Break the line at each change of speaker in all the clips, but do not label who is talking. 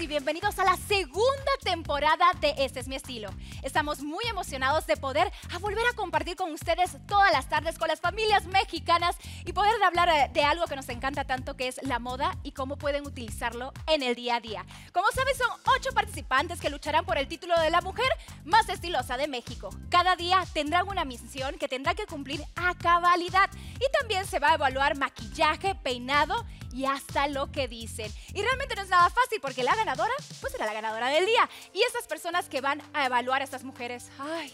y bienvenidos a la segunda temporada de Este es mi estilo. Estamos muy emocionados de poder a volver a compartir con ustedes todas las tardes con las familias mexicanas y poder hablar eh, de algo que nos encanta tanto que es la moda y cómo pueden utilizarlo en el día a día. Como saben, son ocho participantes que lucharán por el título de la mujer más estilosa de México. Cada día tendrán una misión que tendrá que cumplir a cabalidad y también se va a evaluar maquillaje, peinado y hasta lo que dicen. Y realmente no es nada fácil porque la ganadora, pues será la ganadora del día. Y estas personas que van a evaluar a estas mujeres, ay,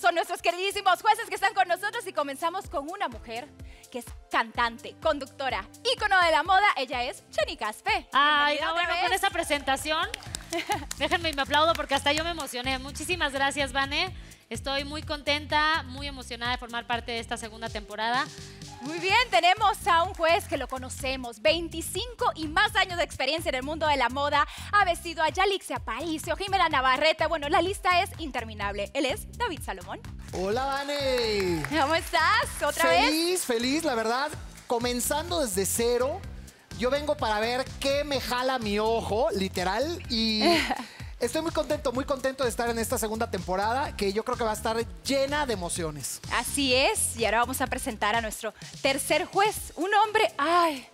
son nuestros queridísimos jueces que están con nosotros y comenzamos con una mujer que es cantante, conductora, ícono de la moda. Ella es Cheni Caspe.
Ay, no, bueno,
vez.
con esa presentación, déjenme y me aplaudo porque hasta yo me emocioné. Muchísimas gracias, Vane. Estoy muy contenta, muy emocionada de formar parte de esta segunda temporada.
Muy bien, tenemos a un juez que lo conocemos, 25 y más años de experiencia en el mundo de la moda, ha vestido a Yalixia Aparicio, Jimena Navarrete, bueno, la lista es interminable. Él es David Salomón.
Hola, Vane.
¿Cómo estás? ¿Otra vez?
feliz, feliz, la verdad. Comenzando desde cero, yo vengo para ver qué me jala mi ojo, literal, y estoy muy contento, muy contento de estar en esta segunda temporada, que yo creo que va a estar llena de emociones.
Así es, y ahora vamos a presentar a nuestro tercer juez, un hombre, ay,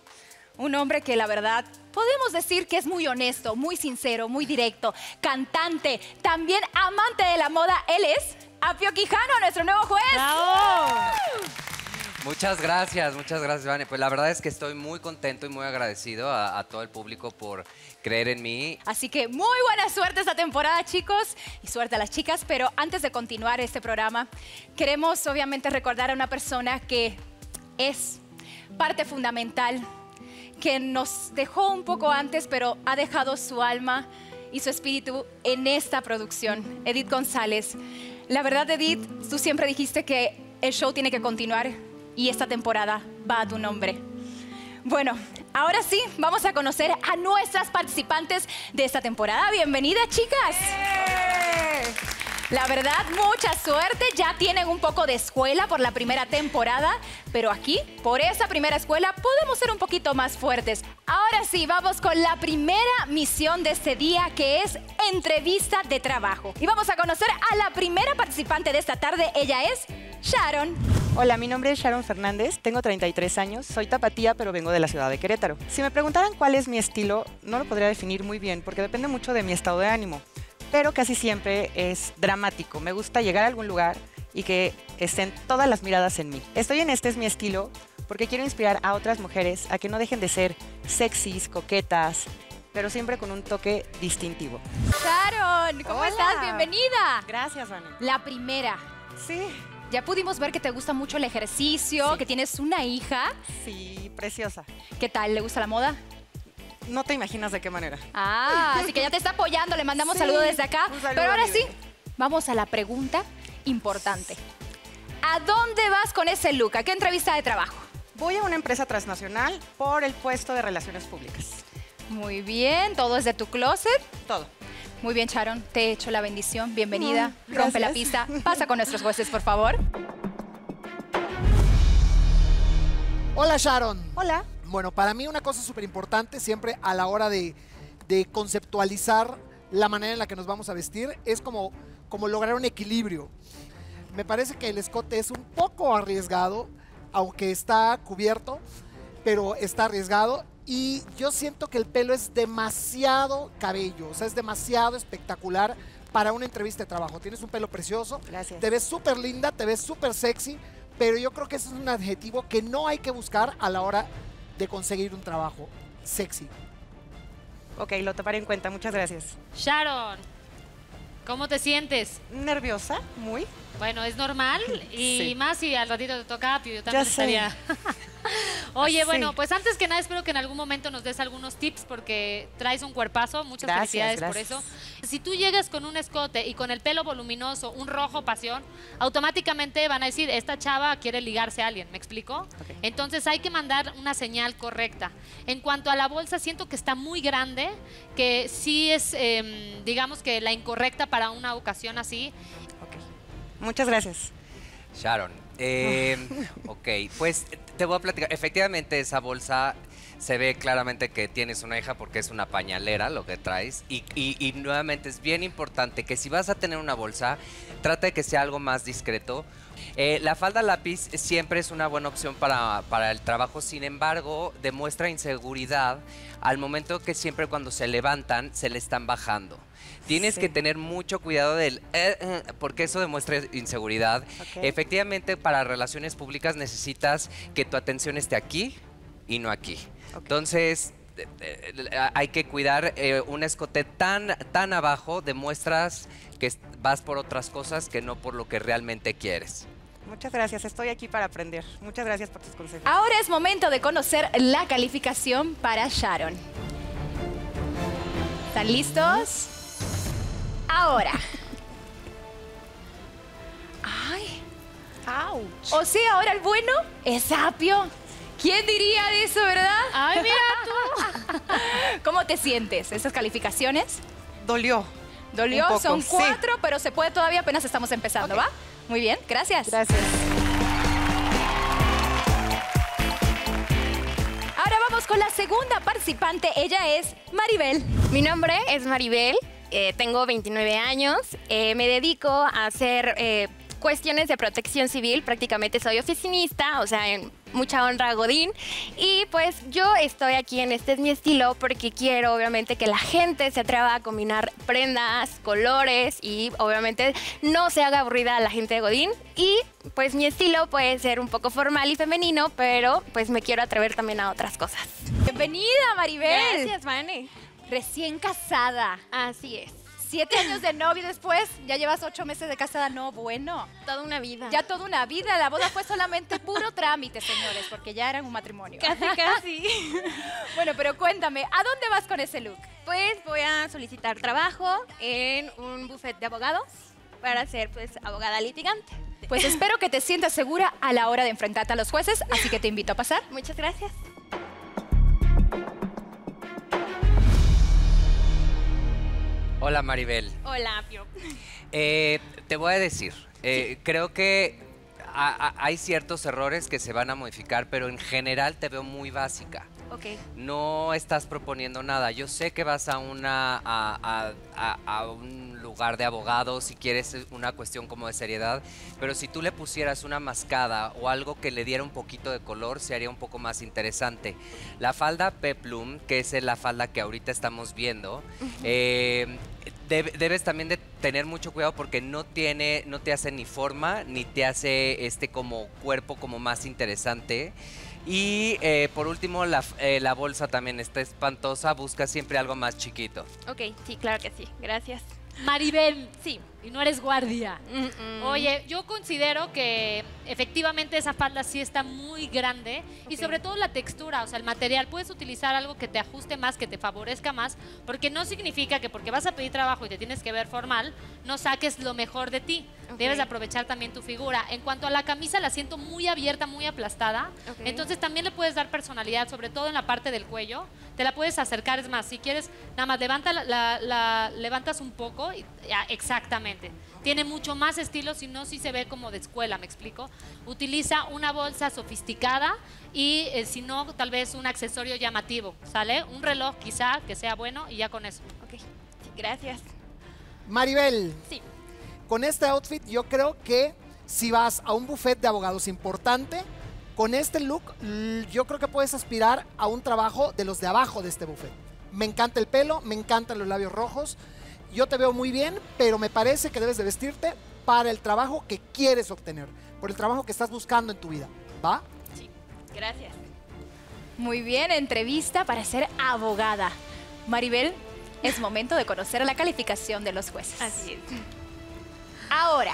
un hombre que la verdad podemos decir que es muy honesto, muy sincero, muy directo, cantante, también amante de la moda. Él es Apio Quijano, nuestro nuevo juez.
¡Bravo!
Muchas gracias, muchas gracias, Vane. Pues la verdad es que estoy muy contento y muy agradecido a, a todo el público por creer en mí.
Así que muy buena suerte esta temporada, chicos, y suerte a las chicas. Pero antes de continuar este programa, queremos obviamente recordar a una persona que es parte fundamental, que nos dejó un poco antes, pero ha dejado su alma y su espíritu en esta producción, Edith González. La verdad, Edith, tú siempre dijiste que el show tiene que continuar y esta temporada va a tu nombre. Bueno, ahora sí, vamos a conocer a nuestras participantes de esta temporada. Bienvenidas, chicas. La verdad, mucha suerte. Ya tienen un poco de escuela por la primera temporada, pero aquí, por esa primera escuela, podemos ser un poquito más fuertes. Ahora sí, vamos con la primera misión de este día, que es entrevista de trabajo. Y vamos a conocer a la primera participante de esta tarde. Ella es Sharon.
Hola, mi nombre es Sharon Fernández, tengo 33 años, soy tapatía pero vengo de la ciudad de Querétaro. Si me preguntaran cuál es mi estilo, no lo podría definir muy bien porque depende mucho de mi estado de ánimo, pero casi siempre es dramático. Me gusta llegar a algún lugar y que estén todas las miradas en mí. Estoy en Este es mi estilo porque quiero inspirar a otras mujeres a que no dejen de ser sexys, coquetas, pero siempre con un toque distintivo.
Sharon, ¿cómo
Hola.
estás? Bienvenida.
Gracias, Vani.
La primera.
Sí,
Ya pudimos ver que te gusta mucho el ejercicio,
Sí.
que tienes una hija.
sí, preciosa.
¿Qué tal? ¿Le gusta la moda?
No te imaginas de qué manera.
Ah, así que ya te está apoyando. Le mandamos
Sí,
saludos desde acá.
saludo
Pero ahora sí, vamos a la pregunta importante. ¿A dónde vas con ese look? ¿A qué entrevista de trabajo?
Voy a una empresa transnacional por el puesto de relaciones públicas.
Muy bien, todo es de tu closet.
Todo.
Muy bien, Sharon, te he hecho la bendición. Bienvenida.
Mm,
Rompe la pista. Pasa con nuestros jueces, por favor.
Hola, Sharon.
Hola.
Bueno, para mí una cosa súper importante siempre a la hora de, de conceptualizar la manera en la que nos vamos a vestir es como, como lograr un equilibrio. Me parece que el escote es un poco arriesgado, aunque está cubierto, pero está arriesgado. Y yo siento que el pelo es demasiado cabello, o sea, es demasiado espectacular para una entrevista de trabajo. Tienes un pelo precioso,
Gracias.
te ves súper linda, te ves súper sexy, pero yo creo que ese es un adjetivo que no hay que buscar a la hora de conseguir un trabajo sexy.
Ok, lo tomaré en cuenta. Muchas gracias.
Sharon, ¿cómo te sientes?
¿Nerviosa? Muy.
Bueno, es normal y
Sí.
más si al ratito te toca Apio, yo también
sé.
estaría. Oye,
Sí.
bueno, pues antes que nada espero que en algún momento nos des algunos tips porque traes un cuerpazo, muchas
Gracias,
felicidades
gracias.
por eso. Si tú llegas con un escote y con el pelo voluminoso, un rojo pasión, automáticamente van a decir, esta chava quiere ligarse a alguien, ¿me explico? Entonces hay que mandar una señal correcta. En cuanto a la bolsa, siento que está muy grande, que sí es, em, digamos que la incorrecta para una ocasión así.
Muchas gracias.
Sharon, eh, ok, pues te voy a platicar. Efectivamente, esa bolsa se ve claramente que tienes una hija porque es una pañalera lo que traes. Y, y- y nuevamente es bien importante que si vas a tener una bolsa, trata de que sea algo más discreto. Eh, la falda lápiz siempre es una buena opción para, para el trabajo, sin embargo, demuestra inseguridad al momento que siempre cuando se levantan se le están bajando. Tienes
Sí.
que tener mucho cuidado del... eh, eh, porque eso demuestra inseguridad.
Ok.
Efectivamente, para relaciones públicas necesitas que tu atención esté aquí y no aquí. Entonces, eh, eh, hay que cuidar eh, un escote tan, tan abajo, demuestras que vas por otras cosas que no por lo que realmente quieres.
Muchas gracias, estoy aquí para aprender. Muchas gracias por tus consejos.
Ahora es momento de conocer la calificación para Sharon. ¿Están listos? Ahora. Ay. O sea, ahora el bueno es Apio. ¿Quién diría de eso, verdad?
Ay, mira tú.
¿Cómo te sientes? ¿Esas calificaciones?
Dolió.
¿Dolió?
Poco,
Son
sí.
cuatro, pero se puede todavía, apenas estamos empezando. ¿va? Muy bien, gracias.
Gracias.
Ahora vamos con la segunda participante. Ella es Maribel.
Mi nombre es Maribel, eh, tengo 29 años, eh, me dedico a hacer eh, cuestiones de protección civil, prácticamente soy oficinista, o sea, en mucha honra a Godín, y pues yo estoy aquí en Este es mi estilo porque quiero obviamente que la gente se atreva a combinar prendas, colores y obviamente no se haga aburrida a la gente de Godín, y pues mi estilo puede ser un poco formal y femenino, pero pues me quiero atrever también a otras cosas.
Bienvenida, Maribel.
Gracias, Vane.
Recién casada.
Así es.
Siete años de novio después, ya llevas ocho meses de casada. No, bueno.
Toda una vida.
Ya toda una vida. La boda fue solamente puro trámite, señores, porque ya eran un matrimonio.
Casi, casi.
Bueno, pero cuéntame, ¿a dónde vas con ese look?
Pues voy a solicitar trabajo en un buffet de abogados para ser pues abogada litigante.
Pues espero que te sientas segura a la hora de enfrentarte a los jueces, así que te invito a pasar.
Muchas gracias.
Hola Maribel.
Hola, Pio.
Eh, te voy a decir, eh, creo que a- a- hay ciertos errores que se van a modificar, pero en general te veo muy básica.
Ok.
No estás proponiendo nada. Yo sé que vas a una a, a- a- a un lugar de abogados si quieres una cuestión como de seriedad, pero si tú le pusieras una mascada o algo que le diera un poquito de color, se haría un poco más interesante. La falda Peplum, que es la falda que ahorita estamos viendo, eh, debes también de tener mucho cuidado porque no tiene, no te hace ni forma ni te hace este como cuerpo como más interesante. Y eh, por último, la, eh, la bolsa también está espantosa. Busca siempre algo más chiquito.
Ok, sí, claro que sí. Gracias.
Maribel.
Sí.
Y no eres guardia.
Mm, mm.
Oye, yo considero que efectivamente esa falda sí está muy grande y sobre todo la textura, o sea, el material. Puedes utilizar algo que te ajuste más, que te favorezca más, porque no significa que porque vas a pedir trabajo y te tienes que ver formal, no saques lo mejor de ti.
Ok.
Debes de aprovechar también tu figura. En cuanto a la camisa, la siento muy abierta, muy aplastada.
Ok.
Entonces también le puedes dar personalidad, sobre todo en la parte del cuello. Te la puedes acercar, es más, si quieres, nada más levanta la, la- la- levantas un poco, y, ya, exactamente. Tiene mucho más estilo, si no, sí se ve como de escuela, ¿me explico? Utiliza una bolsa sofisticada y eh, si no, tal vez un accesorio llamativo, ¿sale? Un reloj quizá que sea bueno y ya con eso.
Ok, sí, gracias.
Maribel,
Sí.
Con este outfit yo creo que si vas a un buffet de abogados importante, con este look yo creo que puedes aspirar a un trabajo de los de abajo de este buffet. Me encanta el pelo, me encantan los labios rojos. Yo te veo muy bien, pero me parece que debes de vestirte para el trabajo que quieres obtener, por el trabajo que estás buscando en tu vida. ¿Va?
Sí, gracias.
Muy bien, entrevista para ser abogada. Maribel, es momento de conocer la calificación de los jueces.
Así es.
Ahora.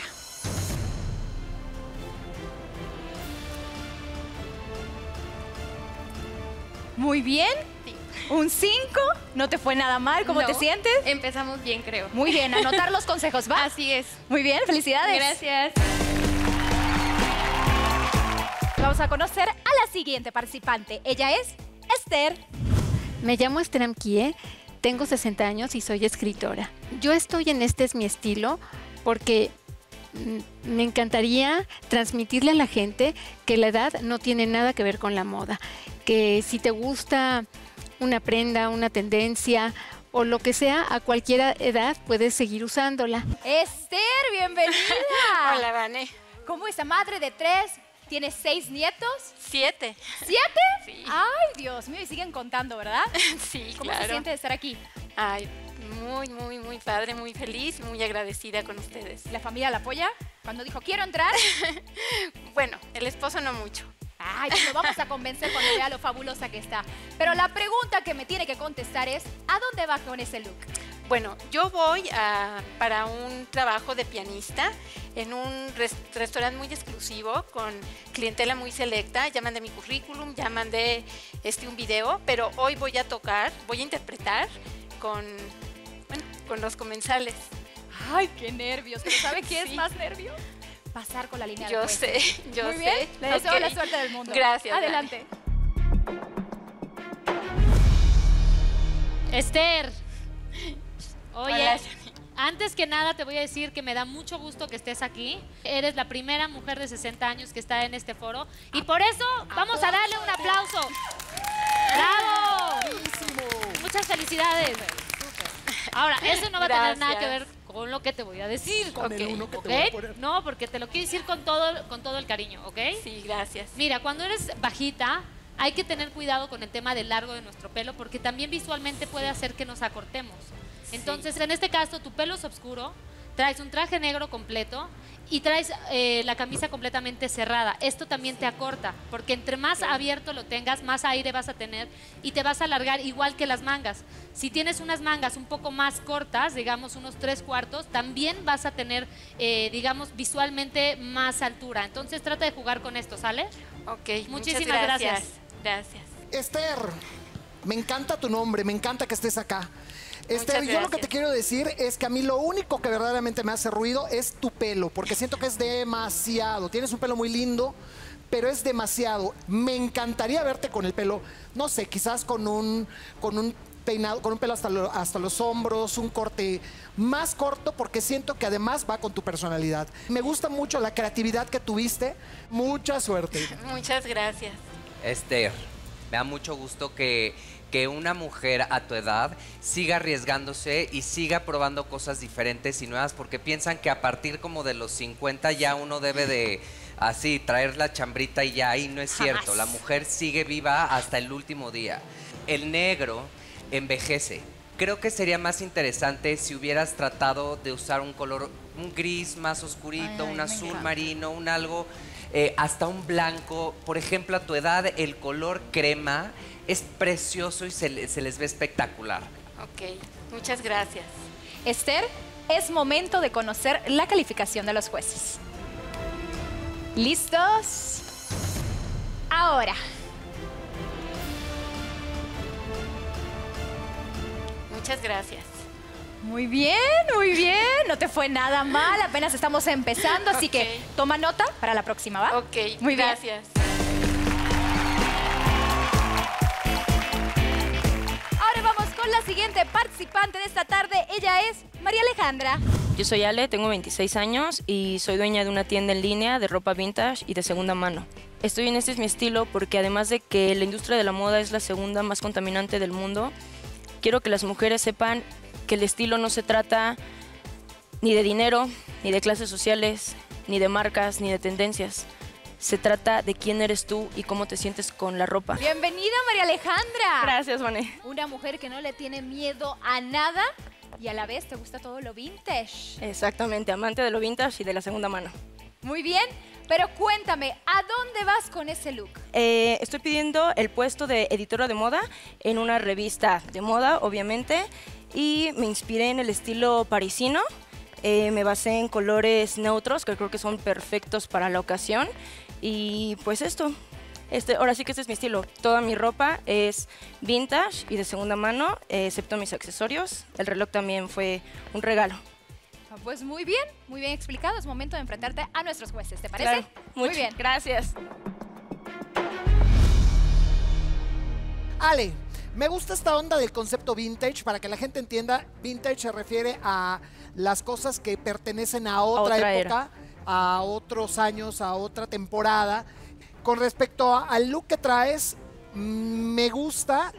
Muy bien.
Sí.
Un 5. No te fue nada mal. ¿Cómo te sientes?
Empezamos bien, creo.
Muy bien. Anotar los consejos, ¿va?
Así es.
Muy bien. Felicidades.
Gracias.
Vamos a conocer a la siguiente participante. Ella es Esther.
Me llamo Esther Amkie, tengo 60 años y soy escritora. Yo estoy en Este es mi estilo porque mm, me encantaría transmitirle a la gente que la edad no tiene nada que ver con la moda, que si te gusta una prenda, una tendencia o lo que sea, a cualquier edad puedes seguir usándola.
Esther, bienvenida.
Hola, Vane.
¿Cómo está? Madre de tres. ¿Tienes seis nietos?
Siete.
¿Siete?
Sí.
Ay, Dios mío, y siguen contando, ¿verdad?
Sí,
¿Cómo
claro.
se siente de estar aquí?
Ay, muy, muy, muy padre, muy feliz, muy agradecida con ustedes.
¿La familia la apoya? Cuando dijo, quiero entrar.
Bueno, el esposo no mucho.
Ay, pues lo vamos a convencer cuando vea lo fabulosa que está. Pero la pregunta que me tiene que contestar es, ¿a dónde va con ese look?
Bueno, yo voy a- para un trabajo de pianista en un res- restaurante muy exclusivo con clientela muy selecta. Ya mandé mi currículum, ya mandé este, un video, pero hoy voy a tocar, voy a interpretar con, bueno, con los comensales.
Ay, qué nervios. ¿Pero sabe qué es más nervio? Pasar con la línea
Yo sé, yo
Muy
sé.
bien, le deseo
Ok.
la suerte del mundo.
Gracias. Dani.
Adelante.
Esther. Oye,
Hola,
antes que nada te voy a decir que me da mucho gusto que estés aquí. Eres la primera mujer de 60 años que está en este foro y por eso vamos a darle un aplauso. ¡Bravo! Muchas felicidades. Ahora, eso no va a tener nada que ver con lo que te voy a decir.
Con uno que te
¿ok?
voy a poner.
No, porque te lo quiero decir con todo, con todo el cariño, ¿ok?
Sí, gracias.
Mira, cuando eres bajita, hay que tener cuidado con el tema del largo de nuestro pelo porque también visualmente puede hacer que nos acortemos. Entonces, en este caso, tu pelo es oscuro, traes un traje negro completo y traes eh, la camisa completamente cerrada. Esto también te acorta, porque entre más abierto lo tengas, más aire vas a tener y te vas a alargar igual que las mangas. Si tienes unas mangas un poco más cortas, digamos unos tres cuartos, también vas a tener, eh, digamos, visualmente más altura. Entonces trata de jugar con esto, ¿sale?
Ok,
Muchísimas gracias.
Gracias.
Esther, me encanta tu nombre, me encanta que estés acá. Esther,
Muchas
yo lo que te quiero decir es que a mí lo único que verdaderamente me hace ruido es tu pelo, porque siento que es demasiado. Tienes un pelo muy lindo, pero es demasiado. Me encantaría verte con el pelo, no sé, quizás con un, con un peinado, con un pelo hasta, lo- hasta los hombros, un corte más corto, porque siento que además va con tu personalidad. Me gusta mucho la creatividad que tuviste. Mucha suerte.
Muchas gracias.
Esther, me da mucho gusto que, que una mujer a tu edad siga arriesgándose y siga probando cosas diferentes y nuevas porque piensan que a partir como de los 50 ya uno debe de así traer la chambrita y ya, y no es cierto. La mujer sigue viva hasta el último día. El negro envejece. Creo que sería más interesante si hubieras tratado de usar un color, un gris más oscurito, un azul marino, un algo, eh, hasta un blanco. Por ejemplo, a tu edad el color crema es precioso y se, le- se les ve espectacular.
Ok, muchas gracias.
Esther, es momento de conocer la calificación de los jueces. ¿Listos? Ahora,
Muchas gracias.
muy bien, muy bien. No te fue nada mal, apenas estamos empezando, así que toma nota para la próxima, ¿va?
Ok,
Muy bien.
gracias.
La siguiente participante de esta tarde. Ella es María Alejandra.
Yo soy Ale, tengo 26 años y soy dueña de una tienda en línea de ropa vintage y de segunda mano. Estoy en Este es mi estilo porque además de que la industria de la moda es la segunda más contaminante del mundo, quiero que las mujeres sepan que el estilo no se trata ni de dinero, ni de clases sociales, ni de marcas, ni de tendencias. Se trata de quién eres tú y cómo te sientes con la ropa.
Bienvenida, María Alejandra.
Gracias, Vané.
Una mujer que no le tiene miedo a nada y a la vez te gusta todo lo vintage.
Exactamente, amante de lo vintage y de la segunda mano.
Muy bien, pero cuéntame, ¿a dónde vas con ese look?
Eh, estoy pidiendo el puesto de editora de moda en una revista de moda, obviamente, y me inspiré en el estilo parisino. Eh, me basé en colores neutros que creo que son perfectos para la ocasión. Y pues esto, este, ahora sí que este es mi estilo. Toda mi ropa es vintage y de segunda mano, eh, excepto mis accesorios. El reloj también fue un regalo.
Ah, Pues muy bien, muy bien explicado. Es momento de enfrentarte a nuestros jueces, ¿te parece?
Claro,
muy bien.
Gracias.
Ale, me gusta esta onda del concepto vintage para que la gente entienda. Vintage se refiere a las cosas que pertenecen a otra,
otra
época.
era.
A otros años, a otra temporada. Con respecto a- al look que traes, mm, me gusta,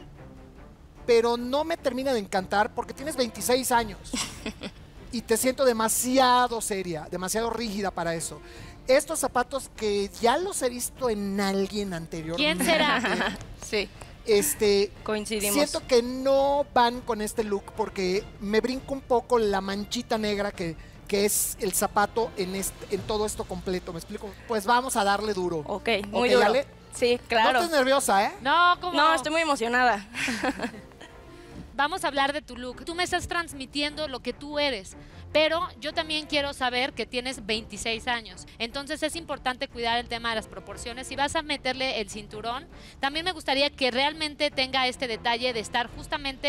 pero no me termina de encantar porque tienes 26 años y te siento demasiado seria, demasiado rígida para eso. Estos zapatos que ya los he visto en alguien anterior.
¿Quién será?
Sí,
Este,
coincidimos.
siento que no van con este look porque me brinca un poco la manchita negra que, que es el zapato en, este, en todo esto completo. ¿Me explico? Pues vamos a darle duro.
Ok, muy
Ok,
duro.
Ale.
Sí,
No
claro.
estés nerviosa, ¿eh?
No, como.
No, estoy muy emocionada.
Vamos a hablar de tu look. Tú me estás transmitiendo lo que tú eres. Pero yo también quiero saber que tienes 26 años. Entonces es importante cuidar el tema de las proporciones. Si vas a meterle el cinturón, también me gustaría que realmente tenga este detalle de estar justamente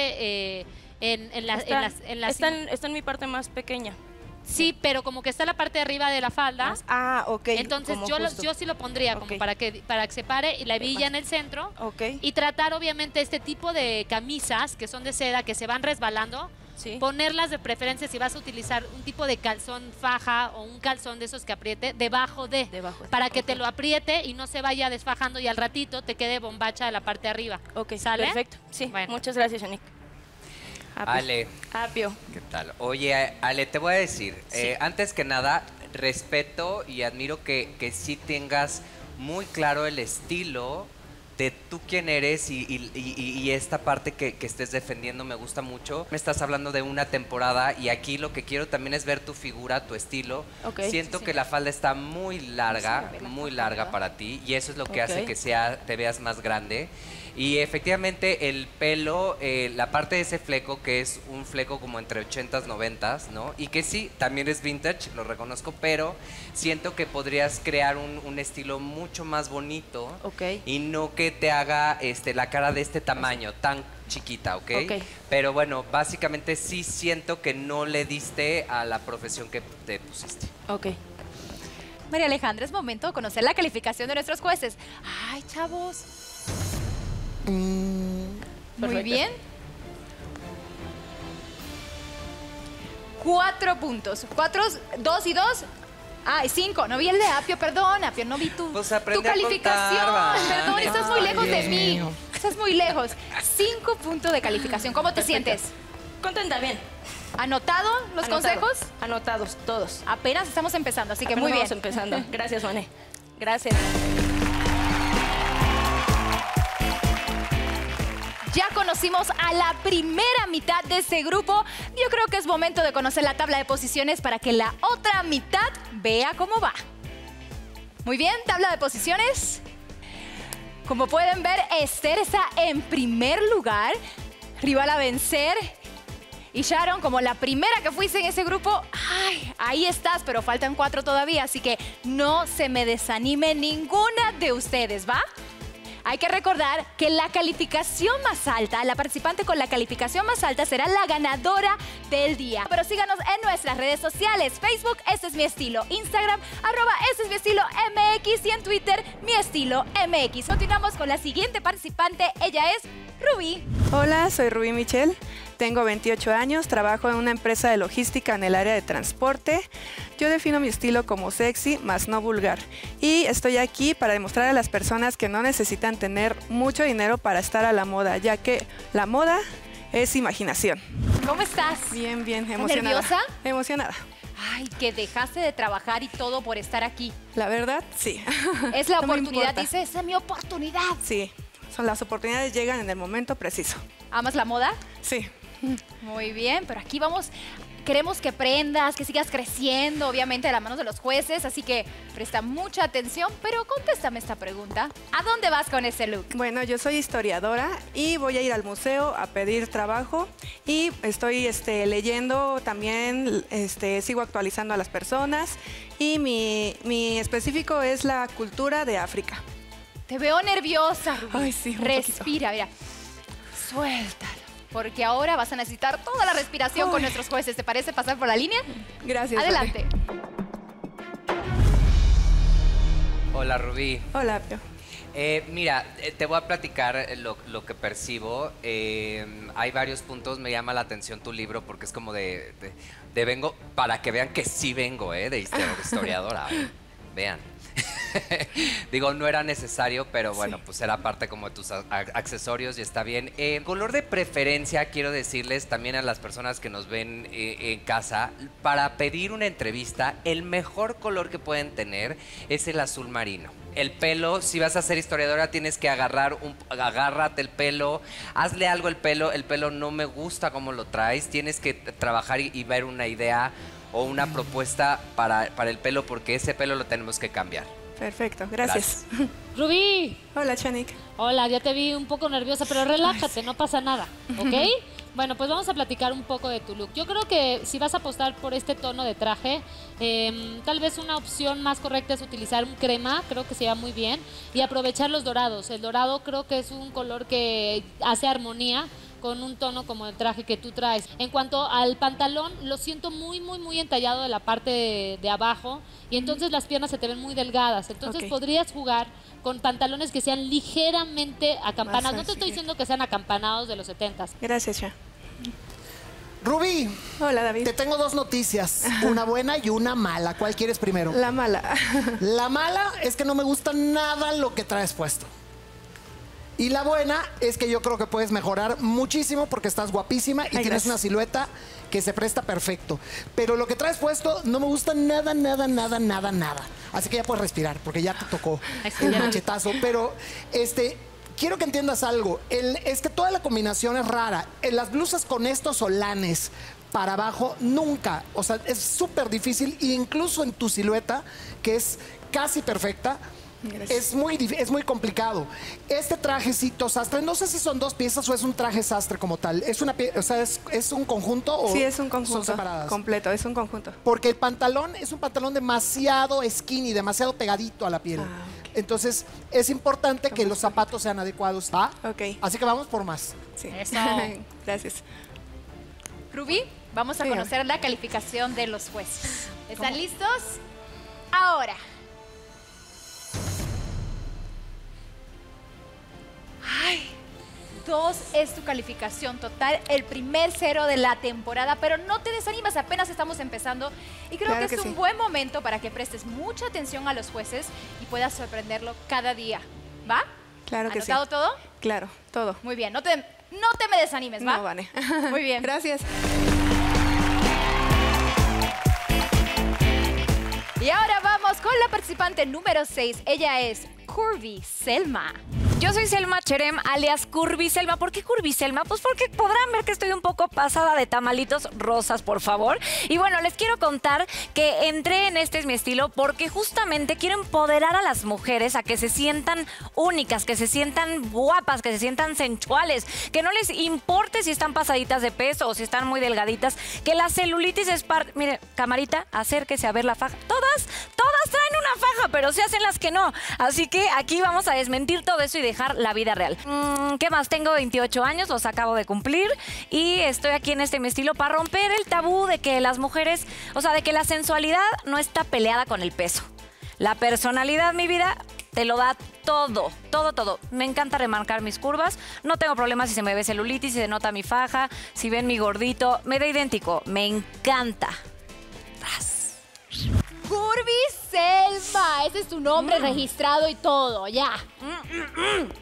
eh, en, en la- en las... en las-
está en, está en mi parte más pequeña.
Sí, pero como que está la parte de arriba de la falda.
Ah, ok.
Entonces yo, lo- yo sí lo pondría como para que, para que se pare y la hebilla en el centro.
Ok,
Y tratar obviamente este tipo de camisas que son de seda, que se van resbalando,
sí.
ponerlas de preferencia si vas a utilizar un tipo de calzón faja o un calzón de esos que apriete debajo de,
Debajo de,
para que te lo apriete y no se vaya desfajando y al ratito te quede bombacha de la parte de arriba.
Ok,
¿Sale?
perfecto. Sí,
Bueno.
muchas gracias, Yanik. Apio.
Ale,
Apio.
¿qué tal? Oye, Ale, te voy a decir, eh, antes que nada, respeto y admiro que, que sí tengas muy claro el estilo de tú quién eres y, y- y- y esta parte que, que estés defendiendo me gusta mucho. Me estás hablando de una temporada y aquí lo que quiero también es ver tu figura, tu estilo.
Ok,
Siento
sí,
que la falda está muy larga, muy larga para ti y eso es lo que hace que sea, te veas más grande. Y efectivamente el pelo, eh, la parte de ese fleco que es un fleco como entre 80s, 90s, ¿no? Y que sí, también es vintage, lo reconozco, pero siento que podrías crear un, un estilo mucho más bonito
Ok.
y no que te haga este, la cara de este tamaño, tan chiquita, ¿ok?
Ok.
Pero bueno, básicamente sí siento que no le diste a la profesión que te pusiste.
Ok.
María Alejandra, es momento de conocer la calificación de nuestros jueces. Ay, chavos. Muy
Perfecto.
bien. Cuatro puntos. Cuatro, dos y dos. Ah, cinco. No vi el de Apio, perdón, Apio, no vi tu,
Pues
tu calificación.
contar,
perdón, estás muy lejos de mí.
mío.
Estás muy lejos. Cinco puntos de calificación. ¿Cómo te sientes?
Contenta, bien.
¿Anotado los
Anotado.
consejos?
Anotados, todos.
Apenas estamos empezando, así que
Apenas
muy bien.
vamos empezando. Gracias, Mané. Gracias.
Ya conocimos a la primera mitad de ese grupo. Yo creo que es momento de conocer la tabla de posiciones para que la otra mitad vea cómo va. Muy bien, tabla de posiciones. Como pueden ver, Esther está en primer lugar, rival a vencer. Y Sharon, como la primera que fuiste en ese grupo, ay, ahí estás, pero faltan cuatro todavía, así que no se me desanime ninguna de ustedes, ¿va? Hay que recordar que la calificación más alta, la participante con la calificación más alta será la ganadora del día. Pero síganos en nuestras redes sociales, Facebook, este es mi estilo, Instagram, arroba este es mi estilo MX y en Twitter, mi estilo MX. Continuamos con la siguiente participante, ella es Rubí.
Hola, soy Rubí Michel, tengo 28 años, trabajo en una empresa de logística en el área de transporte. Yo defino mi estilo como sexy, más no vulgar. Y estoy aquí para demostrar a las personas que no necesitan tener mucho dinero para estar a la moda, ya que la moda es imaginación.
¿Cómo estás?
Bien, bien, emocionada.
nerviosa?
Emocionada.
Ay, que dejaste de trabajar y todo por estar aquí.
La verdad, sí.
Es la
No
oportunidad, dice, esa es mi oportunidad.
Sí, son las oportunidades llegan en el momento preciso.
¿Amas la moda?
Sí.
Muy bien, pero aquí vamos, queremos que prendas, que sigas creciendo, obviamente de las manos de los jueces, así que presta mucha atención, pero contéstame esta pregunta. ¿A dónde vas con ese look?
Bueno, yo soy historiadora y voy a ir al museo a pedir trabajo y estoy este, leyendo también, este, sigo actualizando a las personas y mi, mi específico es la cultura de África.
Te veo nerviosa.
Ay, sí, un
Respira, mira. Suéltalo. Porque ahora vas a necesitar toda la respiración con nuestros jueces. ¿Te parece pasar por la línea?
Gracias.
Adelante.
Hola Rubí.
Hola, Pio.
Eh, mira, eh, te voy a platicar eh, lo, lo que percibo. Eh, hay varios puntos, me llama la atención tu libro porque es como de, de- de vengo, para que vean que sí vengo, ¿eh? De histo- historiadora. Vean. Digo, no era necesario, pero bueno, pues era parte como de tus accesorios y está bien. Eh, color de preferencia, quiero decirles también a las personas que nos ven eh, en casa, para pedir una entrevista, el mejor color que pueden tener es el azul marino. El pelo, si vas a ser historiadora, tienes que agarrar un, agárrate el pelo, hazle algo al pelo, el pelo no me gusta cómo lo traes, tienes que trabajar y, y ver una idea o una propuesta para, para el pelo porque ese pelo lo tenemos que cambiar.
Perfecto, gracias.
Rubí,
Hola, Chanik.
hola, ya te vi un poco nerviosa, pero relájate, no pasa nada, ¿ok? Bueno, pues vamos a platicar un poco de tu look. Yo creo que si vas a apostar por este tono de traje, em, tal vez una opción más correcta es utilizar un crema, creo que se va muy bien, y aprovechar los dorados. El dorado creo que es un color que hace armonía con un tono como el traje que tú traes. En cuanto al pantalón, lo siento muy, muy, muy entallado de la parte de, de abajo y entonces las piernas se te ven muy delgadas. Entonces podrías jugar con pantalones que sean ligeramente acampanados. No te estoy diciendo que sean acampanados de los 70s.
Gracias, Cha.
Rubí,
Hola, David.
te tengo dos noticias, una buena y una mala. ¿Cuál quieres primero?
La mala.
La mala es que no me gusta nada lo que traes puesto. Y la buena es que yo creo que puedes mejorar muchísimo porque estás guapísima y tienes
gracias.
una silueta que se presta perfecto. Pero lo que traes puesto no me gusta nada, nada, nada, nada, nada. Así que ya puedes respirar porque ya te tocó el machetazo. Pero este, quiero que entiendas algo. El- es que toda la combinación es rara. En las blusas con estos solanes para abajo, nunca. O sea, es súper difícil. E incluso en tu silueta, que es casi perfecta, es muy, es muy complicado. Este trajecito sastre, no sé si son dos piezas o es un traje sastre como tal. Es una pie- o sea, es, es un conjunto o
Sí, es un
son
conjunto.
separadas.
Completo, es un conjunto.
Porque el pantalón es un pantalón demasiado skinny, demasiado pegadito a la piel.
Ah,
Entonces, es importante que los zapatos sean adecuados. ¿va?
Ok.
Así que vamos por más.
Sí.
Eso.
Gracias.
Rubí, vamos a conocer la calificación de los jueces. ¿Están listos? Ahora. 2 es tu calificación total, el primer cero de la temporada, pero no te desanimas, apenas estamos empezando y creo que, es un buen momento para que prestes mucha atención a los jueces y puedas sorprenderlo cada día, ¿va?
Claro que sí.
¿Anotado todo?
Claro, todo.
Muy bien, no te, no te me desanimes, ¿va?
No, vale.
Muy bien.
Gracias.
Y ahora vamos con la participante número 6. Ella es Curvy Selma.
Yo soy Selma Cherem, alias Curvy Selma. ¿Por qué Curvy Selma? Pues porque podrán ver que estoy un poco pasada de tamalitos rosas, por favor. Y bueno, les quiero contar que entré en Este es mi estilo porque justamente quiero empoderar a las mujeres a que se sientan únicas, que se sientan guapas, que se sientan sensuales, que no les importe si están pasaditas de peso o si están muy delgaditas, que la celulitis es parte... Mire, camarita, acérquese a ver la faja. Todas, pero se hacen las que no. Así que aquí vamos a desmentir todo eso y dejar la vida real. Mm, ¿Qué más? Tengo 28 años, los acabo de cumplir y estoy aquí en este estilo para romper el tabú de que las mujeres, o sea, de que la sensualidad no está peleada con el peso. La personalidad, mi vida, te lo da todo, todo, todo. Me encanta remarcar mis curvas. No tengo problema si se me ve celulitis, si se nota mi faja, si ven mi gordito. Me da idéntico. Me encanta.
Curvy Selma. Ese es tu nombre registrado y todo, ya.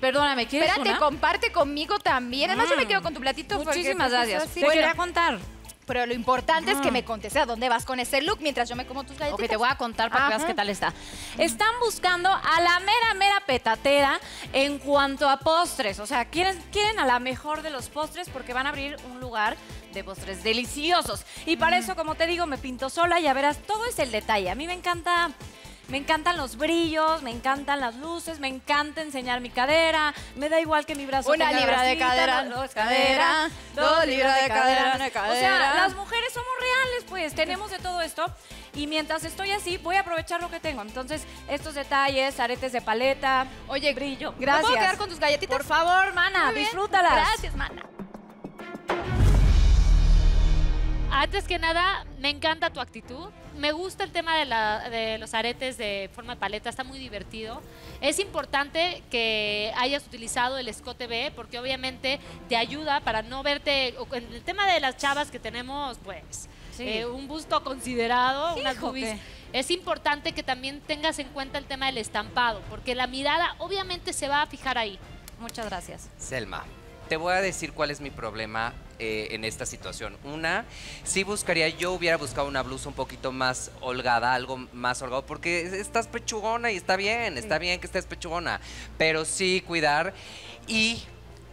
Perdóname, ¿quieres
Espérate,
una?
comparte conmigo también. Además, yo me quedo con tu platito.
Muchísimas gracias. Te
Bueno,
quería contar.
pero lo importante es que me contestes a dónde vas con ese look mientras yo me como tus galletitas.
Ok, te voy a contar para que veas qué tal está.
Están buscando a la mera, mera petatera en cuanto a postres. O sea, quieren, quieren a la mejor de los postres porque van a abrir un lugar de postres deliciosos. Y para eso, como te digo, me pinto sola. Ya verás, todo es el detalle. A mí me encanta... Me encantan los brillos, me encantan las luces, me encanta enseñar mi cadera, me da igual que mi brazo
Una
tenga
libra de cadera,
dos
cadera, dos libras de cadera, una
O sea,
cadera.
las mujeres somos reales, pues tenemos de todo esto. Y mientras estoy así, voy a aprovechar lo que tengo. Entonces, estos detalles, aretes de paleta,
Oye,
brillo.
¿me
Gracias.
puedo quedar con tus galletitas?
Por favor, mana, disfrútalas.
Gracias, mana.
Antes que nada, me encanta tu actitud. Me gusta el tema de, la- de los aretes de forma de paleta, está muy divertido. Es importante que hayas utilizado el escote B porque obviamente te ayuda para no verte, en el tema de las chavas que tenemos, pues,
Sí.
eh, un busto considerado, unas boobies. Es importante que también tengas en cuenta el tema del estampado, porque la mirada obviamente se va a fijar ahí.
Muchas gracias.
Selma, te voy a decir cuál es mi problema eh, en esta situación. Una, sí buscaría, yo hubiera buscado una blusa un poquito más holgada, algo más holgado, porque es- estás pechugona y está bien, está bien que estés pechugona, pero sí cuidar y...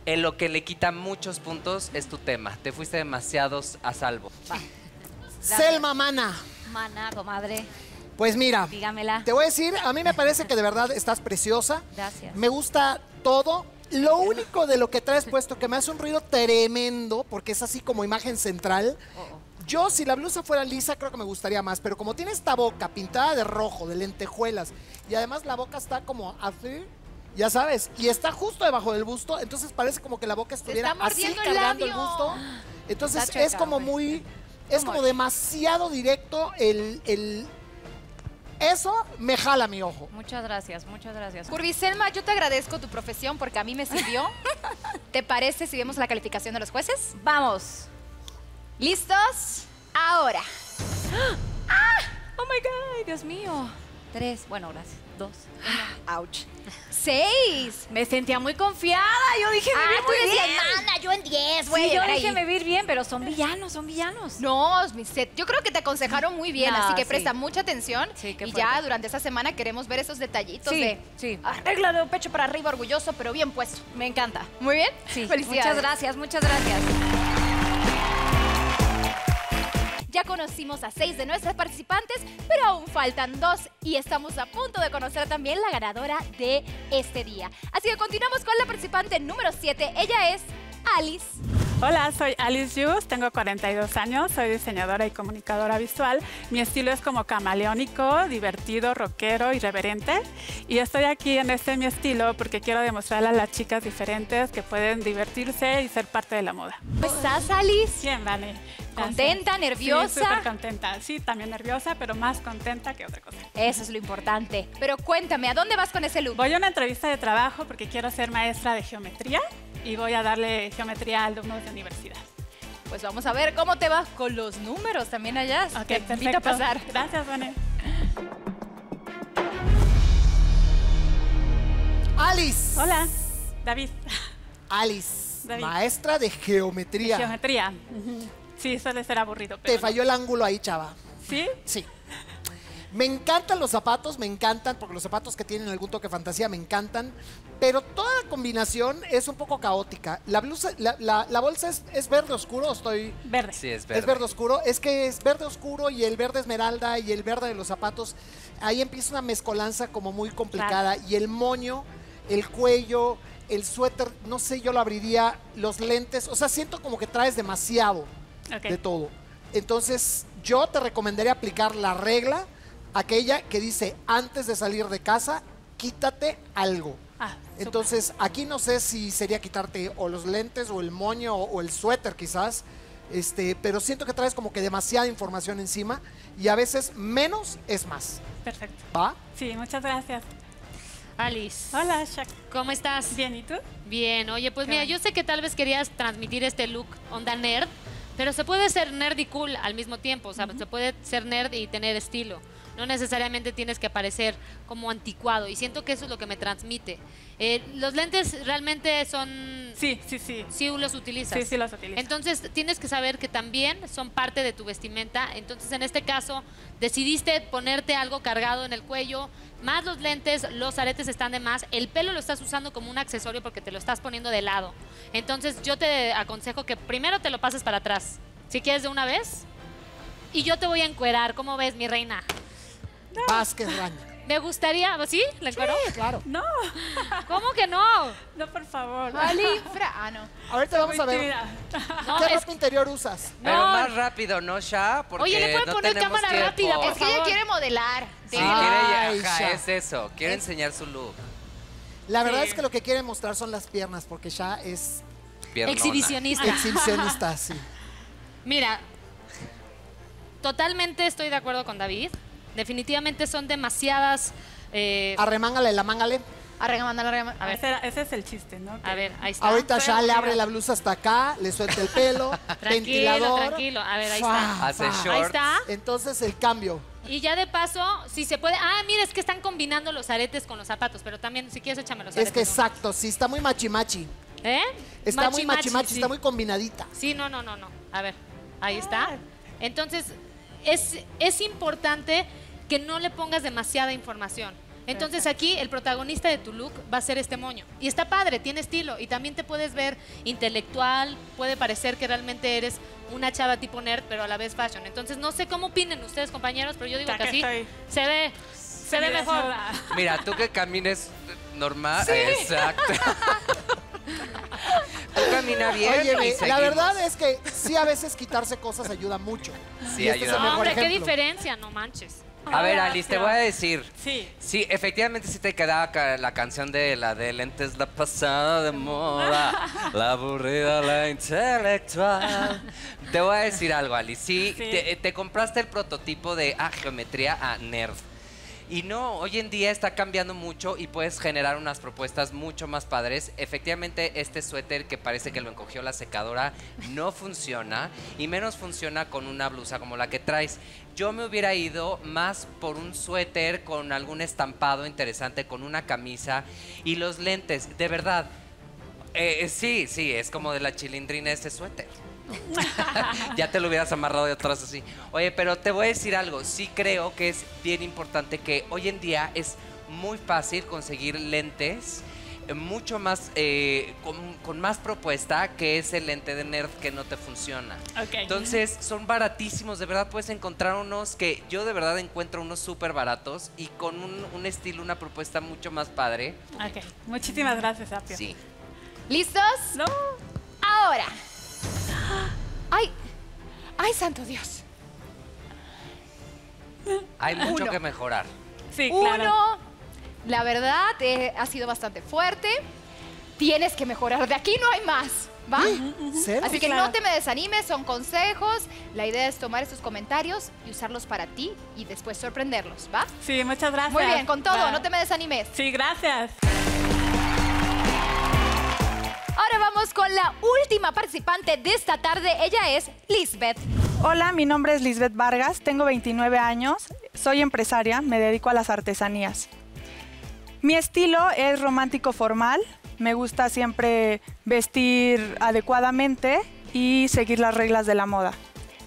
En lo que le quita muchos puntos es tu tema. Te fuiste demasiados a salvo.
Selma Mana.
Mana, comadre.
Pues mira,
Dígamela.
te voy a decir, a mí me parece que de verdad estás preciosa.
Gracias.
Me gusta todo. Lo único de lo que traes puesto que me hace un ruido tremendo, porque es así como imagen central. Yo, si la blusa fuera lisa, creo que me gustaría más. Pero como tiene esta boca pintada de rojo, de lentejuelas, y además la boca está como así, ya sabes, y está justo debajo del busto, entonces parece como que la boca estuviera así
el
cargando el busto. Entonces es como muy, es como demasiado directo el, el- eso me jala mi ojo.
Muchas gracias, muchas gracias.
Curvi Selma, yo te agradezco tu profesión porque a mí me sirvió. ¿Te parece si vemos la calificación de los jueces?
Vamos.
¿Listos? Ahora.
Oh my God, Dios mío. Tres, bueno, gracias. Dos.
Ouch. Seis.
Me sentía muy confiada. Yo dije, me
Ah,
vi
tú
muy bien.
mana, yo en diez, a
Sí, yo dije,
ahí".
me vi bien, pero son villanos, son villanos.
No, mi set, yo creo que te aconsejaron muy bien,
No,
así que
sí.
presta mucha atención.
Sí,
y ya durante esta semana queremos ver esos detallitos
Sí,
de
sí.
arregla de un pecho para arriba, orgulloso, pero bien puesto.
Me encanta.
Muy bien.
Sí,
Felicidades.
muchas gracias, muchas gracias.
Ya conocimos a seis de nuestras participantes, pero aún faltan dos y estamos a punto de conocer también la ganadora de este día. Así que continuamos con la participante número 7. Ella es Alice.
Hola, soy Alice Yus, tengo 42 años, soy diseñadora y comunicadora visual. Mi estilo es como camaleónico, divertido, rockero, irreverente. Y estoy aquí en este mi estilo porque quiero demostrarle a las chicas diferentes que pueden divertirse y ser parte de la moda.
¿Cómo estás, Alice?
Bien. Gracias.
¿Contenta,
Sí,
nerviosa?
súper contenta. Sí, también nerviosa, pero más contenta que otra cosa.
Eso es lo importante. Pero cuéntame, ¿a dónde vas con ese look?
Voy a una entrevista de trabajo porque quiero ser maestra de geometría y voy a darle geometría a alumnos de universidad.
Pues vamos a ver cómo te va con los números también allá.
Ok,
te invito a pasar.
Gracias, Vane.
Alice.
Hola, David.
Alice,
David.
maestra de geometría.
Geometría. Sí, suele ser aburrido. Pero
Te
no.
falló el ángulo ahí, chava.
¿Sí?
Sí. Me encantan los zapatos, me encantan, porque los zapatos que tienen algún toque fantasía me encantan, pero toda la combinación es un poco caótica. La blusa, la, la- la bolsa es, es verde oscuro, o estoy...
Verde.
Sí, es verde.
Es verde oscuro, es que es verde oscuro y el verde esmeralda y el verde de los zapatos, ahí empieza una mezcolanza como muy complicada y el moño, el cuello, el suéter, no sé, yo lo abriría, los lentes, o sea, siento como que traes demasiado de todo. Entonces, yo te recomendaría aplicar la regla, aquella que dice antes de salir de casa, quítate algo.
Ah,
Entonces, aquí no sé si sería quitarte o los lentes o el moño o, el suéter quizás, este, pero siento que traes como que demasiada información encima y a veces menos es más.
Perfecto.
¿Va?
Sí, muchas gracias.
Alice.
Hola, Shak.
¿Cómo estás?
Bien, ¿y tú?
Bien, oye, pues mira, yo sé que tal vez querías transmitir este look onda nerd, pero se puede ser nerd y cool al mismo tiempo, o sea, se puede ser nerd y tener estilo. No necesariamente tienes que aparecer como anticuado y siento que eso es lo que me transmite. Eh, los lentes realmente son...
Sí, sí, sí.
Sí los utilizas.
Sí, sí los utilizo.
Entonces tienes que saber que también son parte de tu vestimenta. Entonces en este caso decidiste ponerte algo cargado en el cuello, más los lentes, los aretes están de más, el pelo lo estás usando como un accesorio porque te lo estás poniendo de lado. Entonces yo te aconsejo que primero te lo pases para atrás, si quieres de una vez. Y yo te voy a encuerar, ¿cómo ves, mi reina?
Vázquez Raña.
Me gustaría, ¿sí? ¿La encuero?
claro.
No,
¿Cómo que no?
no, por favor.
Ali, Fra- ah, no.
Ahorita vamos a ver.
No,
qué
es-
ropa interior usas.
Pero
No.
más rápido, ¿no, Sha? Porque
Oye, ¿le pueden
no
poner cámara
tiempo.
rápida, por
Es que ella quiere modelar.
Sí, quiere,
Sha.
es eso. Quiere enseñar su look.
La verdad
Sí.
es que lo que quiere mostrar son las piernas, porque ya es
Piernona.
Exhibicionista.
exhibicionista, sí.
Mira, totalmente estoy de acuerdo con David. Definitivamente son demasiadas... eh,
Arremángale, la mángale.
Arremándale, arremándale.
a ver,
Ese, era- ese es el chiste, ¿no?
a ver, ahí está.
Ahorita ya le abre la blusa hasta acá, le suelta el pelo,
Tranquilo,
ventilador.
tranquilo. A ver, ahí está.
Hace
fua.
short.
Ahí está.
Entonces el cambio.
Y ya de paso, si se puede... Ah, mira, es que están combinando los aretes con los zapatos, pero también, si quieres, échame los
Es
aretes.
que
¿no?
exacto, sí, está muy machi machi.
¿Eh?
Está muy machi machi,
sí.
está muy combinadita.
Sí, no, no, no, no. A ver, ahí está. Entonces, es, es importante que no le pongas demasiada información. Entonces aquí el protagonista de tu look va a ser este moño. Y está padre, tiene estilo. Y también te puedes ver intelectual, puede parecer que realmente eres una chava tipo nerd, pero a la vez fashion. Entonces no sé cómo opinen ustedes, compañeros, pero yo digo que así
estoy
se ve, se ve mejor.
Mira, tú que camines normal. Exacto. tú camina bien.
Oye,
y
la verdad es que sí a veces quitarse cosas ayuda mucho.
Sí,
Y este es
ayuda
el
No,
mejor
hombre, qué diferencia, no manches.
A ver, Alice, te voy a decir.
Sí.
Sí, efectivamente sí te quedaba ca- la canción de la de lentes, la pasada de moda, la aburrida, la intelectual. Te voy a decir algo, Alice. Sí,
Sí.
Te, te compraste el prototipo de ah, geometría a nerd. Y no, hoy en día está cambiando mucho y puedes generar unas propuestas mucho más padres. Efectivamente, este suéter que parece que lo encogió la secadora no funciona y menos funciona con una blusa como la que traes. Yo me hubiera ido más por un suéter con algún estampado interesante, con una camisa y los lentes. De verdad, eh, sí, sí, es como de la chilindrina este suéter. ya te lo hubieras amarrado de atrás así. Oye, pero te voy a decir algo. Sí creo que es bien importante que hoy en día es muy fácil conseguir lentes eh, mucho más eh, con, con más propuesta que es el lente de nerd que no te funciona.
Ok.
Entonces son baratísimos, de verdad puedes encontrar unos que yo de verdad encuentro unos súper baratos y con un, un estilo, una propuesta mucho más padre.
Ok. Muchísimas gracias, Apio.
Sí.
¿Listos?
No.
Ahora. Ay, ay, santo Dios.
Hay mucho
Uno.
que mejorar.
Sí, claro.
Uno, la verdad, eh, ha sido bastante fuerte. Tienes que mejorar. De aquí no hay más, ¿va? Así que
claro.
no te me desanimes, son consejos. La idea es tomar estos comentarios y usarlos para ti y después sorprenderlos, ¿va?
Sí, muchas gracias.
Muy bien, con todo,
Va.
no te me desanimes.
Sí, gracias.
Con la última participante de esta tarde. Ella es Lisbeth.
Hola, mi nombre es Lisbeth Vargas, tengo 29 años, soy empresaria, me dedico a las artesanías. Mi estilo es romántico formal, me gusta siempre vestir adecuadamente y seguir las reglas de la moda.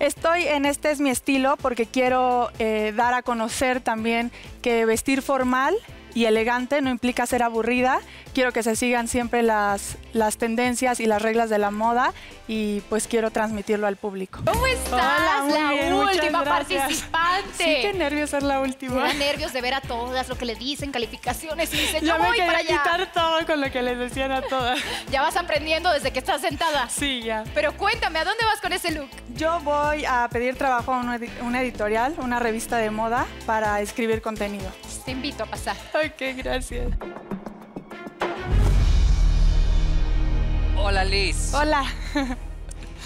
Estoy en este es mi estilo porque quiero eh, dar a conocer también que vestir formal y elegante no implica ser aburrida. Quiero que se sigan siempre las, las tendencias y las reglas de la moda y pues quiero transmitirlo al público.
¿Cómo estás?
Hola, muy
la
bien,
última participante.
Sí, qué nervios ser la
Me
última.
da nervios de ver a todas lo que le dicen, calificaciones y dice, yo
Ya me
voy para allá.
quitar todo con lo que les decían a todas.
Ya vas aprendiendo desde que estás sentada.
Sí, ya.
Pero cuéntame, ¿a dónde vas con ese look?
Yo voy a pedir trabajo a una, una editorial, una revista de moda, para escribir contenido.
Te invito a pasar.
Ok, gracias.
Hola Liz.
Hola.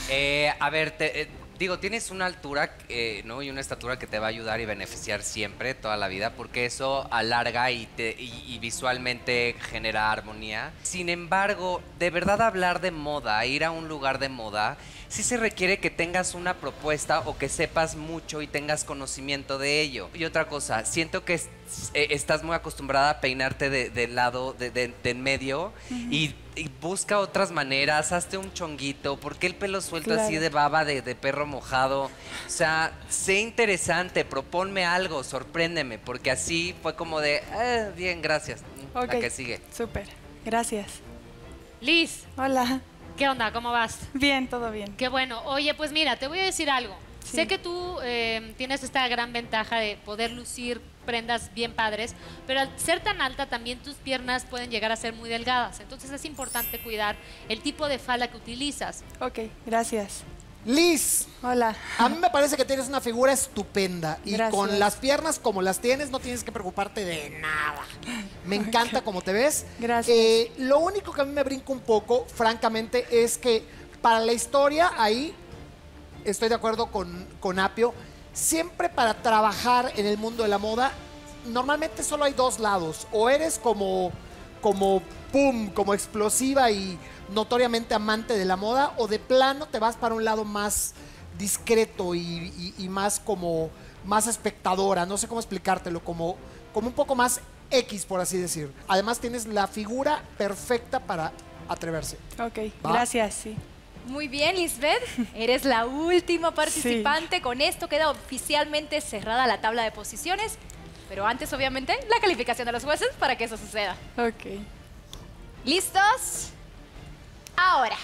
Eh, a ver, te- eh, digo, tienes una altura eh, ¿no? y una estatura que te va a ayudar y beneficiar siempre, toda la vida, porque eso alarga y, te- y- y visualmente genera armonía. Sin embargo, de verdad hablar de moda, ir a un lugar de moda, sí se requiere que tengas una propuesta o que sepas mucho y tengas conocimiento de ello. Y otra cosa, siento que es- eh, estás muy acostumbrada a peinarte de, de lado, de, de- de en medio, y, y busca otras maneras, hazte un chonguito, ¿por qué el pelo suelto así de baba de, de perro mojado? O sea, sé interesante, proponme algo, sorpréndeme, porque así fue como de, "Ah, bien, gracias.
Ok.
La que sigue.
Súper. Gracias.
Liz,
Hola.
¿Qué onda? ¿Cómo vas?
Bien, todo bien.
Qué bueno. Oye, pues mira, te voy a decir algo.
Sí.
Sé que tú eh, tienes esta gran ventaja de poder lucir prendas bien padres, pero al ser tan alta también tus piernas pueden llegar a ser muy delgadas. Entonces es importante cuidar el tipo de falda que utilizas.
Ok, gracias.
Liz,
Hola.
a mí me parece que tienes una figura estupenda y
Gracias.
con las piernas como las tienes no tienes que preocuparte de nada. Me encanta como te ves.
Gracias.
Eh, lo único que a mí me brinca un poco, francamente, es que para la historia ahí estoy de acuerdo con, con Apio. siempre para trabajar en el mundo de la moda, normalmente solo hay dos lados. O eres como, como, pum, como explosiva y notoriamente amante de la moda, o de plano te vas para un lado más discreto y, y- y más como, más espectadora. No sé cómo explicártelo, como, como un poco más X, por así decir. Además tienes la figura perfecta para atreverse.
Ok,
¿Va?
gracias, sí.
Muy bien, Lisbeth. Eres la última participante. Con esto queda oficialmente cerrada la tabla de posiciones. Pero antes, obviamente, la calificación de los jueces para que eso suceda.
Ok.
¿Listos? Ahora.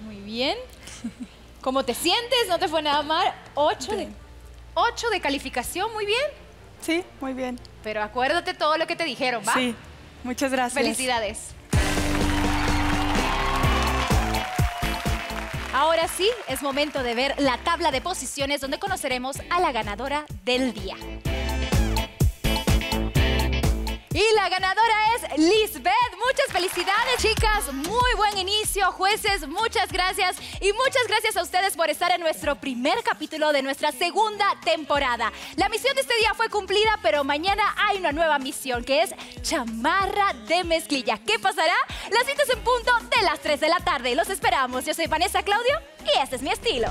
Muy bien. ¿Cómo te sientes? ¿No te fue nada mal? Ocho de, ocho de calificación, muy bien.
Sí, muy bien.
Pero acuérdate todo lo que te dijeron, ¿va?
Sí, muchas gracias.
Felicidades. Ahora sí, es momento de ver la tabla de posiciones donde conoceremos a la ganadora del día. Y la ganadora es Lisbeth. Muchas felicidades, chicas. Muy buen inicio, jueces. Muchas gracias. Y muchas gracias a ustedes por estar en nuestro primer capítulo de nuestra segunda temporada. La misión de este día fue cumplida, pero mañana hay una nueva misión que es chamarra de mezclilla. ¿Qué pasará? Las citas en punto de las 3 de la tarde. Los esperamos. Yo soy Vanessa Claudio y este es mi estilo.